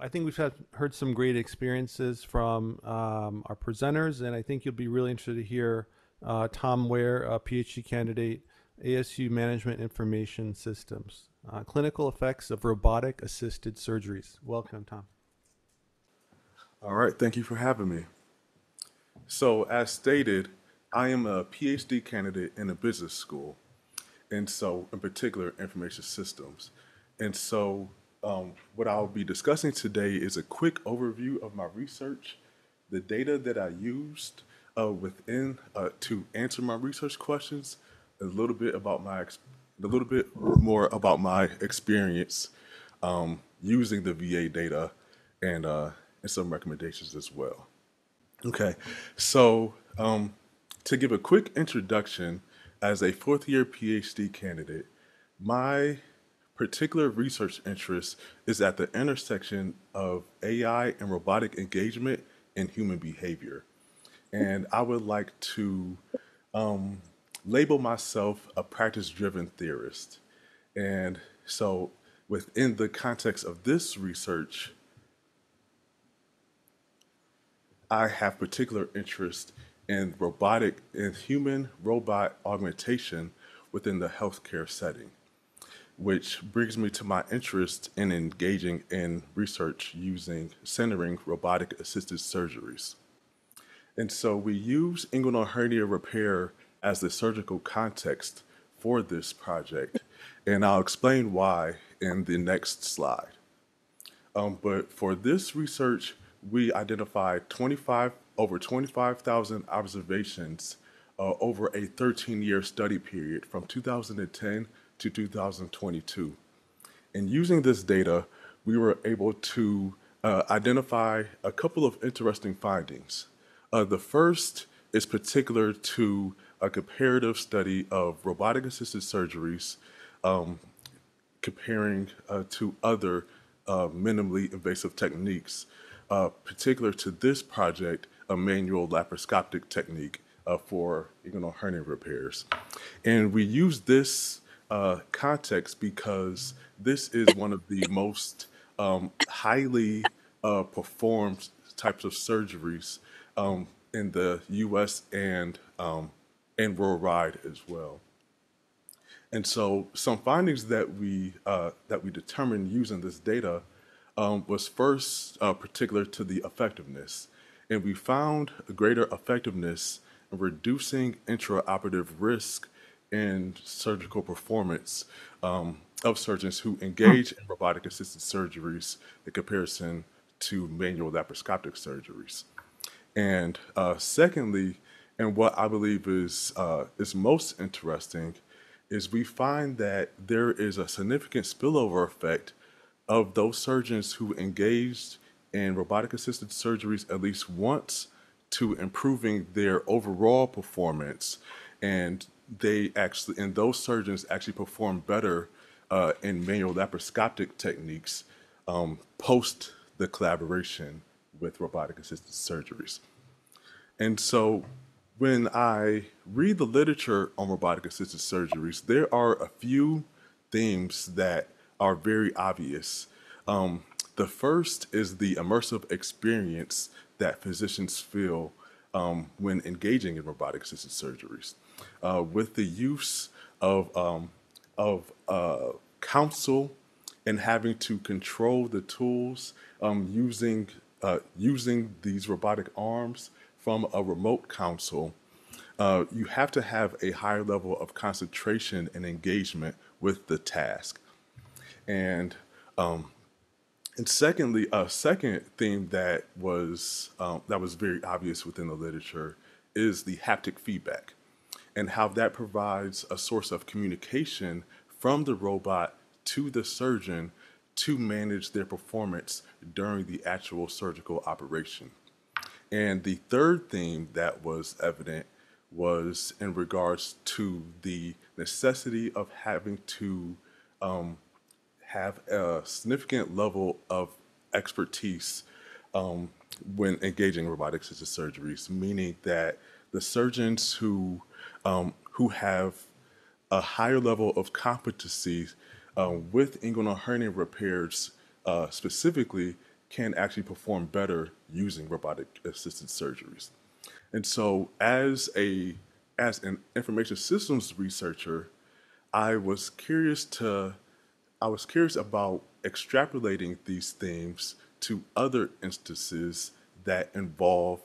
I think we've had, heard some great experiences from um, our presenters, and I think you'll be really interested to hear uh, Tom Ware, a PhD candidate, ASU Management Information Systems, uh, clinical effects of robotic assisted surgeries. Welcome, Tom. All right, thank you for having me. So, as stated, I am a PhD candidate in a business school, and so, in particular, information systems. And so, um, what I'll be discussing today is a quick overview of my research, the data that I used uh, within uh, to answer my research questions, a little bit about my a little bit more about my experience um, using the VA data, and uh, and some recommendations as well. Okay, so um, to give a quick introduction, as a fourth year PhD candidate, my particular research interest is at the intersection of AI and robotic engagement in human behavior. And I would like to um, label myself a practice driven theorist. And so, within the context of this research, I have particular interest in robotic and human robot augmentation within the healthcare setting which brings me to my interest in engaging in research using centering robotic assisted surgeries. And so we use inguinal hernia repair as the surgical context for this project, and I'll explain why in the next slide. Um, but for this research, we identified 25 over 25,000 observations uh, over a 13 year study period from 2010 to 2022. And using this data, we were able to uh, identify a couple of interesting findings. Uh, the first is particular to a comparative study of robotic assisted surgeries um, comparing uh, to other uh, minimally invasive techniques, uh, particular to this project, a manual laparoscopic technique uh, for inguinal hernia repairs. And we use this uh, context because this is one of the most um, highly uh, performed types of surgeries um, in the U.S. and um, and worldwide as well. And so, some findings that we uh, that we determined using this data um, was first uh, particular to the effectiveness, and we found a greater effectiveness in reducing intraoperative risk and surgical performance um, of surgeons who engage in robotic assisted surgeries in comparison to manual laparoscopic surgeries. And uh, secondly, and what I believe is uh, is most interesting, is we find that there is a significant spillover effect of those surgeons who engaged in robotic assisted surgeries at least once to improving their overall performance and they actually, and those surgeons actually perform better uh, in manual laparoscopic techniques um, post the collaboration with robotic assisted surgeries. And so when I read the literature on robotic assisted surgeries, there are a few themes that are very obvious. Um, the first is the immersive experience that physicians feel um, when engaging in robotic assisted surgeries uh, with the use of um, of uh, counsel and having to control the tools um, using uh, using these robotic arms from a remote console. Uh, you have to have a higher level of concentration and engagement with the task. And um, and secondly, a second theme that was um, that was very obvious within the literature is the haptic feedback and how that provides a source of communication from the robot to the surgeon to manage their performance during the actual surgical operation. And the third theme that was evident was in regards to the necessity of having to um, have a significant level of expertise um, when engaging robotic assisted surgeries, meaning that the surgeons who um, who have a higher level of competency uh, with inguinal hernia repairs uh, specifically can actually perform better using robotic assisted surgeries. And so as a as an information systems researcher, I was curious to I was curious about extrapolating these themes to other instances that involve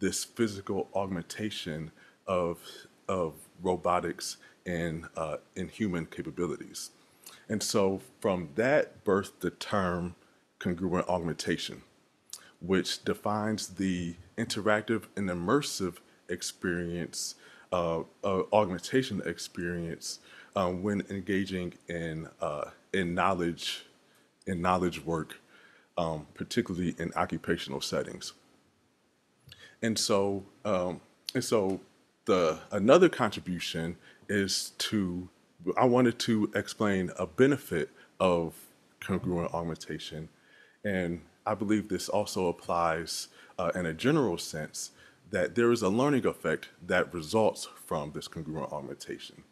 this physical augmentation of of robotics and uh, in human capabilities. And so from that birthed the term congruent augmentation, which defines the interactive and immersive experience, uh, uh, augmentation experience um, when engaging in uh, in knowledge in knowledge work, um, particularly in occupational settings. And so, um, and so, the another contribution is to I wanted to explain a benefit of congruent augmentation, and I believe this also applies uh, in a general sense that there is a learning effect that results from this congruent augmentation.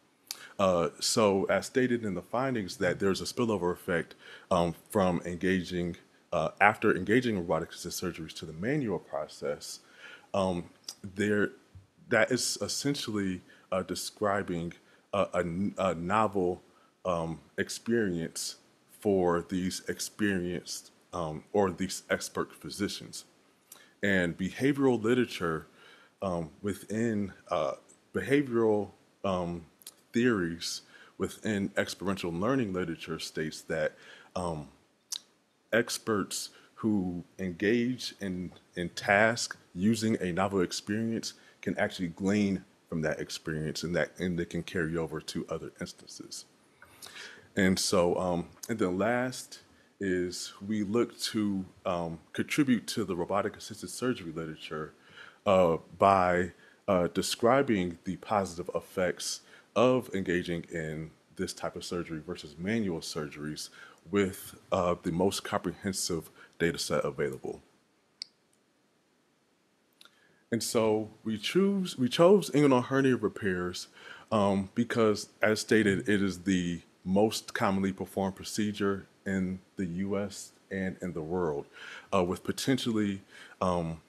Uh, so, as stated in the findings, that there's a spillover effect um, from engaging uh, after engaging robotic assisted surgeries to the manual process. Um, there, that is essentially uh, describing a, a, a novel um, experience for these experienced um, or these expert physicians. And behavioral literature um, within uh, behavioral um, theories within experiential learning literature states that um, experts who engage in, in task using a novel experience can actually glean from that experience and that and they can carry over to other instances. And so, um, and then last is we look to um, contribute to the robotic assisted surgery literature uh, by uh, describing the positive effects of engaging in this type of surgery versus manual surgeries with uh, the most comprehensive data set available. And so we choose we chose inguinal hernia repairs um, because, as stated, it is the most commonly performed procedure in the U.S. and in the world, uh, with potentially um,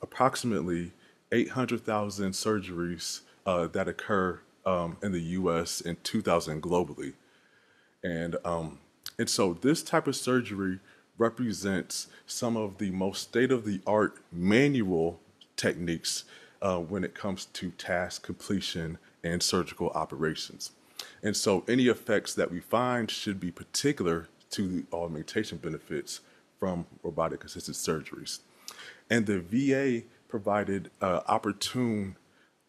approximately 800,000 surgeries uh, that occur um, in the U.S. and 2,000 globally, and um, and so this type of surgery represents some of the most state-of-the-art manual techniques uh, when it comes to task completion and surgical operations. And so any effects that we find should be particular to the augmentation benefits from robotic assisted surgeries. And the VA provided an opportune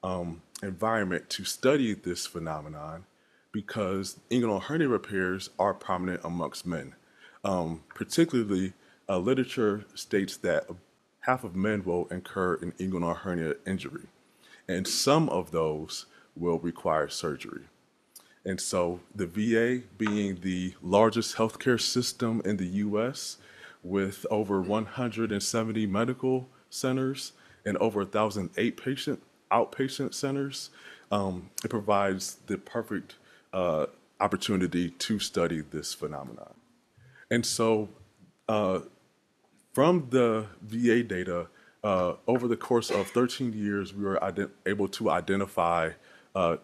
um, environment to study this phenomenon because inguinal hernia repairs are prominent amongst men. Um, particularly, uh, literature states that half of men will incur an inguinal hernia injury, and some of those will require surgery. And so, the VA, being the largest healthcare system in the US, with over 170 medical centers and over 1,008 patient outpatient centers, um, it provides the perfect uh, opportunity to study this phenomenon. And so, uh, from the VA data, uh, over the course of 13 years, we were able to identify uh,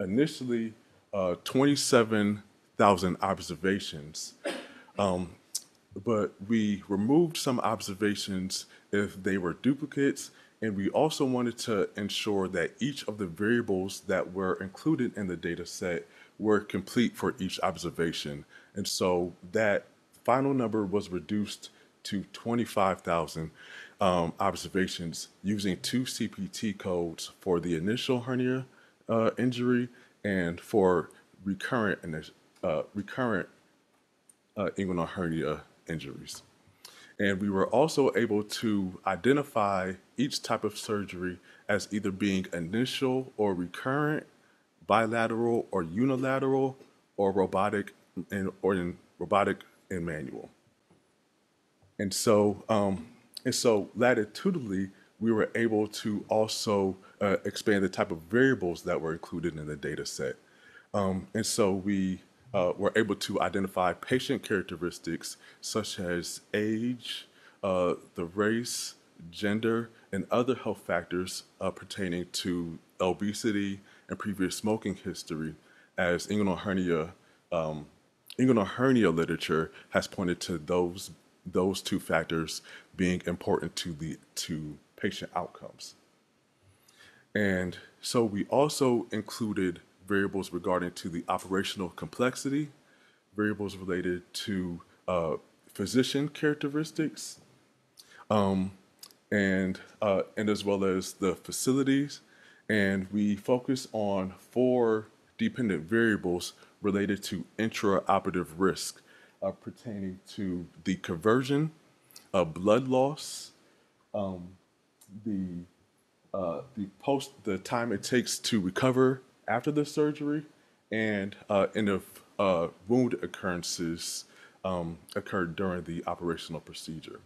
initially uh, 27,000 observations. Um, but we removed some observations if they were duplicates and we also wanted to ensure that each of the variables that were included in the data set were complete for each observation. And so that final number was reduced to 25,000 um, observations using two CPT codes for the initial hernia uh, injury and for recurrent, uh, recurrent uh, inguinal hernia injuries. And we were also able to identify each type of surgery as either being initial or recurrent, bilateral or unilateral, or robotic and or in robotic and manual. And so, um, and so latitudinally, we were able to also uh, expand the type of variables that were included in the data set. Um, and so we uh, were able to identify patient characteristics such as age, uh, the race, gender, and other health factors uh, pertaining to obesity and previous smoking history, as inguinal hernia, um, inguinal hernia literature has pointed to those those two factors being important to the to patient outcomes. And so we also included variables regarding to the operational complexity, variables related to uh, physician characteristics, um, and uh, and as well as the facilities. And we focus on four dependent variables related to intraoperative risk uh, pertaining to the conversion, uh, blood loss, um, the uh, the post the time it takes to recover after the surgery, and uh, if uh, wound occurrences um, occurred during the operational procedure.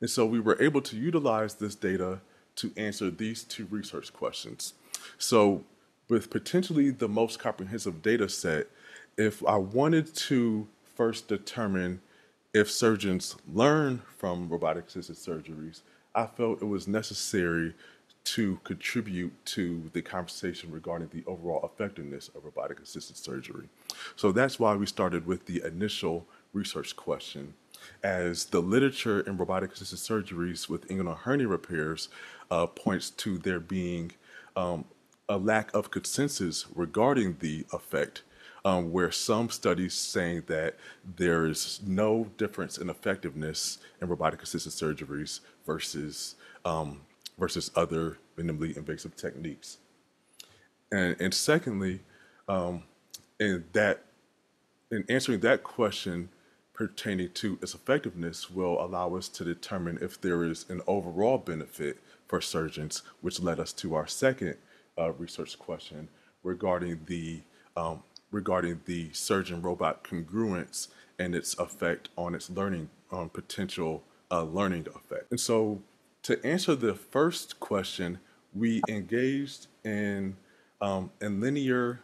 And so we were able to utilize this data to answer these two research questions. So with potentially the most comprehensive data set, if I wanted to first determine if surgeons learn from robotic assisted surgeries, I felt it was necessary to contribute to the conversation regarding the overall effectiveness of robotic assisted surgery. So that's why we started with the initial research question. As the literature in robotic assisted surgeries with inguinal hernia repairs uh, points to there being um, a lack of consensus regarding the effect um, where some studies saying that there is no difference in effectiveness in robotic assisted surgeries versus um, versus other minimally invasive techniques. And, and secondly, um, in that in answering that question pertaining to its effectiveness will allow us to determine if there is an overall benefit for surgeons, which led us to our second uh, research question regarding the um, regarding the surgeon robot congruence and its effect on its learning on potential uh, learning effect. And so to answer the first question, we engaged in um, in linear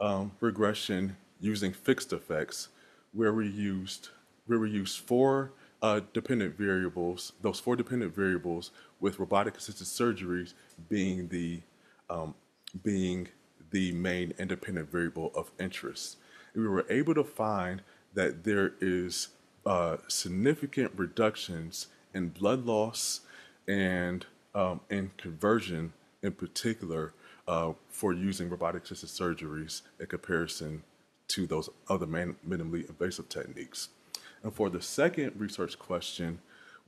um, regression using fixed effects, where we used where we used four uh, dependent variables. Those four dependent variables, with robotic assisted surgeries being the um, being the main independent variable of interest. And we were able to find that there is uh, significant reductions in blood loss and um, in conversion in particular uh, for using robotic assisted surgeries in comparison to those other man- minimally invasive techniques. And for the second research question,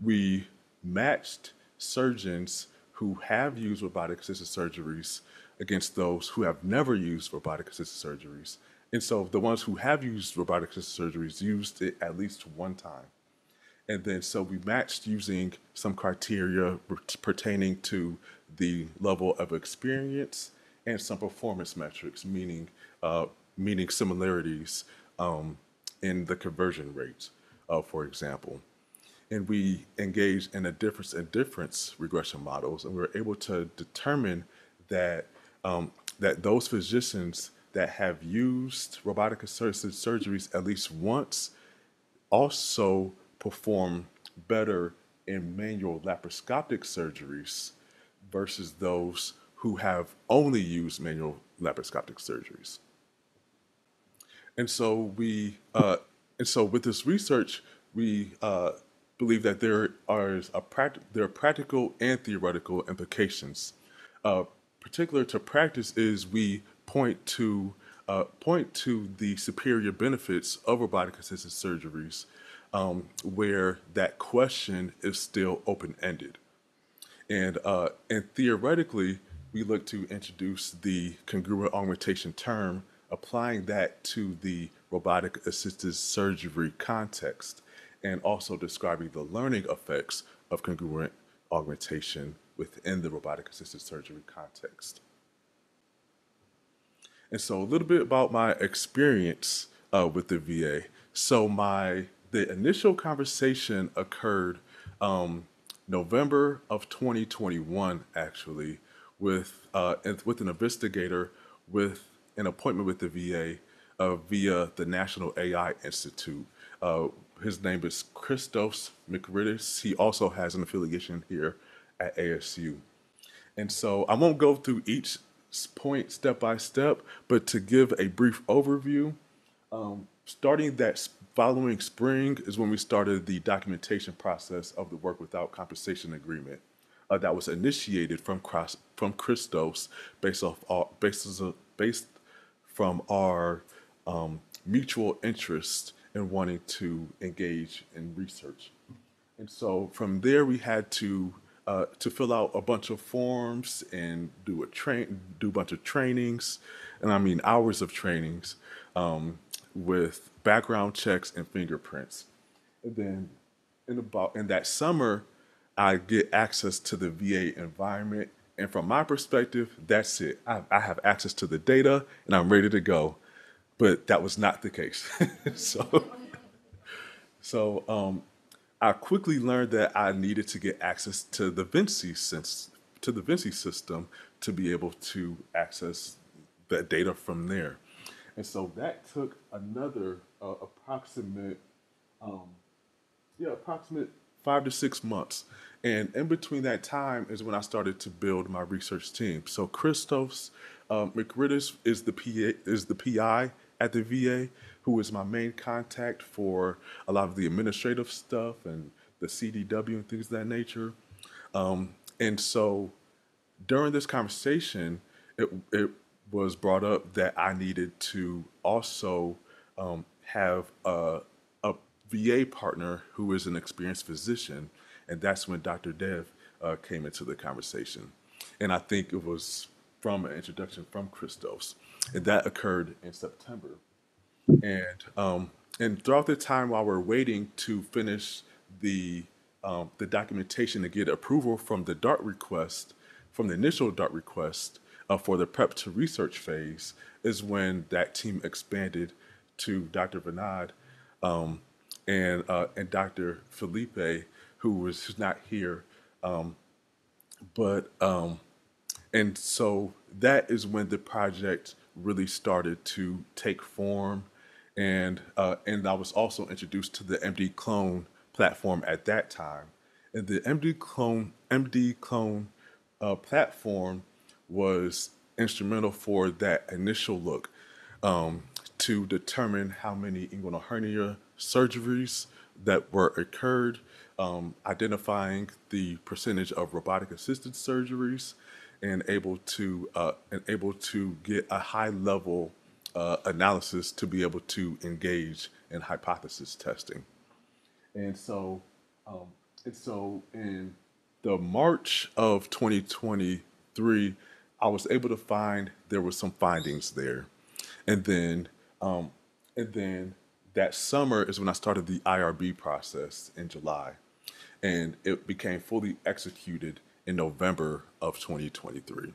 we matched surgeons who have used robotic assisted surgeries against those who have never used robotic assisted surgeries. And so the ones who have used robotic assisted surgeries used it at least one time. And then so we matched using some criteria pertaining to the level of experience and some performance metrics, meaning uh, meaning similarities um, in the conversion rates, uh, for example. And we engaged in a difference in difference regression models, and we were able to determine that um, that those physicians that have used robotic assisted surgeries at least once also perform better in manual laparoscopic surgeries versus those who have only used manual laparoscopic surgeries. And so we, uh, and so with this research, we uh, believe that there are there are practical and theoretical implications. Uh, particular to practice is we point to uh, point to the superior benefits of robotic assisted surgeries, um, where that question is still open ended, and uh, and theoretically we look to introduce the congruent augmentation term, applying that to the robotic assisted surgery context, and also describing the learning effects of congruent augmentation within the robotic assisted surgery context. And so a little bit about my experience uh, with the VA. So my the initial conversation occurred um, November of 2021, actually, with uh, with an investigator with an appointment with the VA uh, via the National AI Institute, uh, his name is Christos Makridis. He also has an affiliation here at ASU. And so I won't go through each point step by step, but to give a brief overview, um, starting that following spring is when we started the documentation process of the work without compensation agreement uh, that was initiated from cross, from Christos based off all, based, based from our um, mutual interest in wanting to engage in research. And so from there, we had to uh, to fill out a bunch of forms and do a train, do a bunch of trainings, and I mean hours of trainings um, with background checks and fingerprints. And then in about in that summer, I get access to the VA environment, and from my perspective, that's it. I, I have access to the data, and I'm ready to go. But that was not the case. so, so um, I quickly learned that I needed to get access to the Vinci sense, to the Vinci system to be able to access the data from there. And so that took another uh, approximate, um, yeah, approximate five to six months. And in between that time is when I started to build my research team. So Christos um, Makridis is the PA, is the PI at the VA who is my main contact for a lot of the administrative stuff and the CDW and things of that nature. Um, and so during this conversation, it, it was brought up that I needed to also um, have a, a, VA partner who is an experienced physician. And that's when Dr. Dev uh, came into the conversation. And I think it was from an introduction from Christos. And that occurred in September and um, and throughout the time while we're waiting to finish the um, the documentation to get approval from the DART request, from the initial DART request uh, for the prep to research phase, is when that team expanded to Dr. Vinod um, and uh, and Dr. Felipe, who was not here, um, but um, and so that is when the project really started to take form and uh, and I was also introduced to the MD Clone platform at that time. And the MD Clone MD Clone uh, platform was instrumental for that initial look um, to determine how many inguinal hernia surgeries that were occurred, um, identifying the percentage of robotic assisted surgeries, and able to uh, and able to get a high level uh, analysis to be able to engage in hypothesis testing. And so, um, and so in the March of 2023, I was able to find there were some findings there, and then, um, and then that summer is when I started the IRB process in July, and it became fully executed in November of 2023.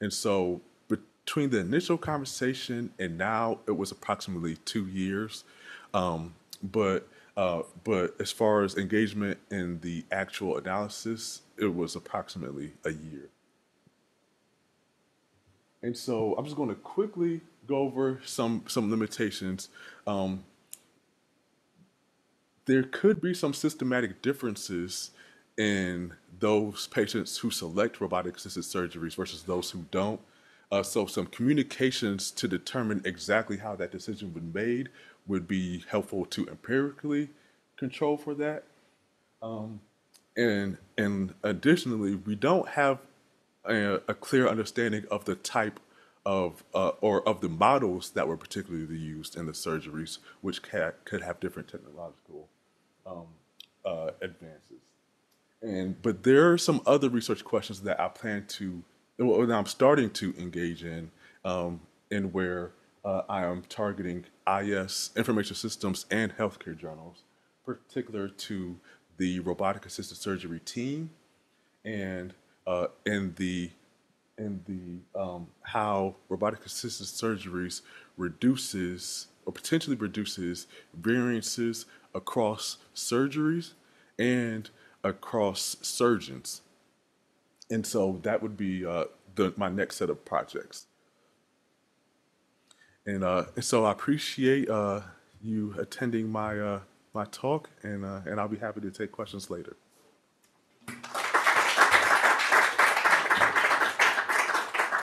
And so between the initial conversation and now, it was approximately two years. Um, but uh, but as far as engagement in the actual analysis, it was approximately a year. And so I'm just going to quickly go over some some limitations. Um, there could be some systematic differences in those patients who select robotic assisted surgeries versus those who don't. Uh, so some communications to determine exactly how that decision was made would be helpful to empirically control for that. Um, and and additionally, we don't have a, a clear understanding of the type of uh, or of the models that were particularly used in the surgeries, which ca- could have different technological um, uh, advances. And but there are some other research questions that I plan to well, I'm starting to engage in, um, in where uh, I am targeting IS, information systems, and healthcare journals, particular to the robotic assisted surgery team, and uh, in the in the um, how robotic assisted surgeries reduces or potentially reduces variances across surgeries and across surgeons and so that would be uh, the, my next set of projects. And, uh, and so I appreciate uh, you attending my uh, my talk, and uh, and I'll be happy to take questions later.